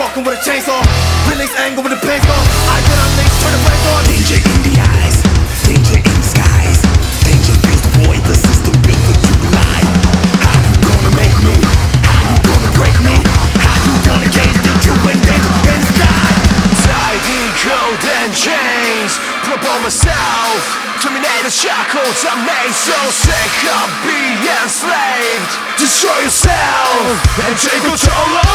Come with a chainsaw. Release anger with the pain's I get unleashed, turn the flames on. Danger in the eyes, danger in the skies. Danger feels the void, the system built for you lie. How you gonna make me? How you gonna break me? How you gonna cage the You and danger in the Tied in cold and chains. Put on myself. Terminator shackles. I'm made so sick of being enslaved. Destroy yourself And take control of